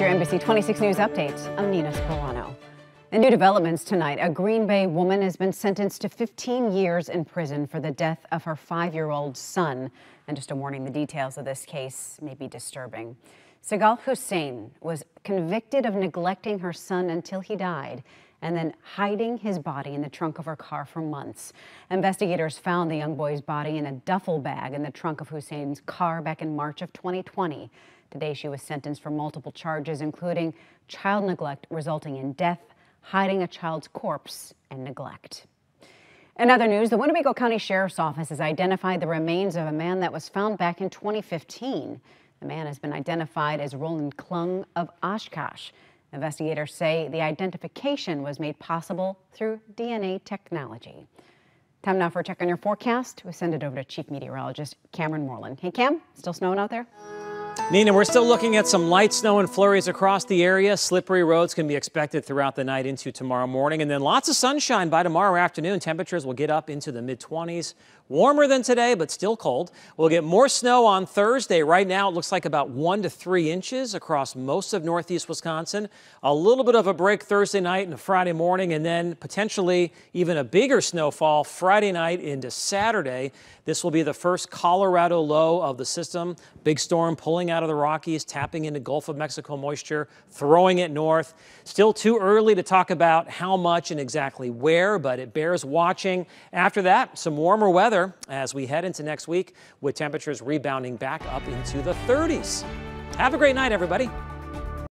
Your NBC 26 News update. I'm Nina Sparano. In new developments tonight, a Green Bay woman has been sentenced to 15 years in prison for the death of her five year old son. And just a warning the details of this case may be disturbing. Sagal Hussein was convicted of neglecting her son until he died and then hiding his body in the trunk of her car for months. Investigators found the young boy's body in a duffel bag in the trunk of Hussein's car back in March of 2020. Today, she was sentenced for multiple charges, including child neglect resulting in death, hiding a child's corpse, and neglect. In other news, the Winnebago County Sheriff's Office has identified the remains of a man that was found back in 2015. The man has been identified as Roland Klung of Oshkosh. Investigators say the identification was made possible through DNA technology. Time now for a check on your forecast. We send it over to Chief Meteorologist Cameron Moreland. Hey, Cam, still snowing out there? Nina, we're still looking at some light snow and flurries across the area. Slippery roads can be expected throughout the night into tomorrow morning. And then lots of sunshine by tomorrow afternoon. Temperatures will get up into the mid 20s. Warmer than today, but still cold. We'll get more snow on Thursday. Right now, it looks like about one to three inches across most of northeast Wisconsin. A little bit of a break Thursday night and Friday morning, and then potentially even a bigger snowfall Friday night into Saturday. This will be the first Colorado low of the system. Big storm pulling out of the Rockies, tapping into Gulf of Mexico moisture, throwing it north. Still too early to talk about how much and exactly where, but it bears watching. After that, some warmer weather as we head into next week with temperatures rebounding back up into the 30s. Have a great night, everybody.